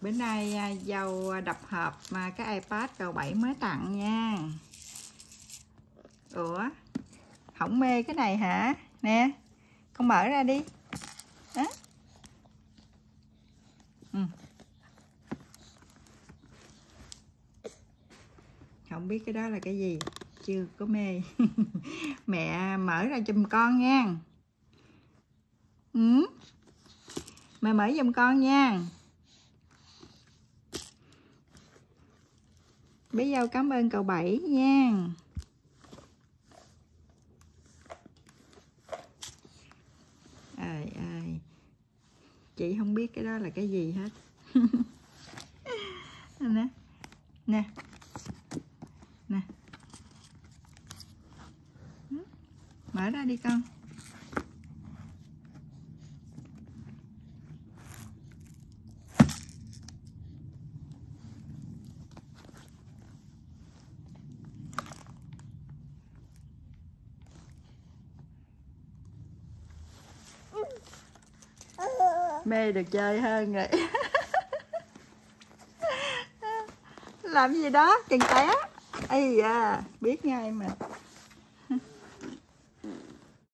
bữa nay à, dầu à, đập hộp mà cái ipad cầu 7 mới tặng nha. Ủa? Không mê cái này hả? Nè, con mở ra đi. Đó. Ừ. không biết cái đó là cái gì, chưa có mê. Mẹ mở ra giùm con nha. Ừ. mẹ mở giùm con nha. Bé dâu cảm ơn cậu bảy nha. Ơi ơi chị không biết cái đó là cái gì hết. Nè nè. Nè. Mở ra đi con. Mê được chơi hơn rồi. Làm gì đó chừng té. Ây da, biết ngay mà.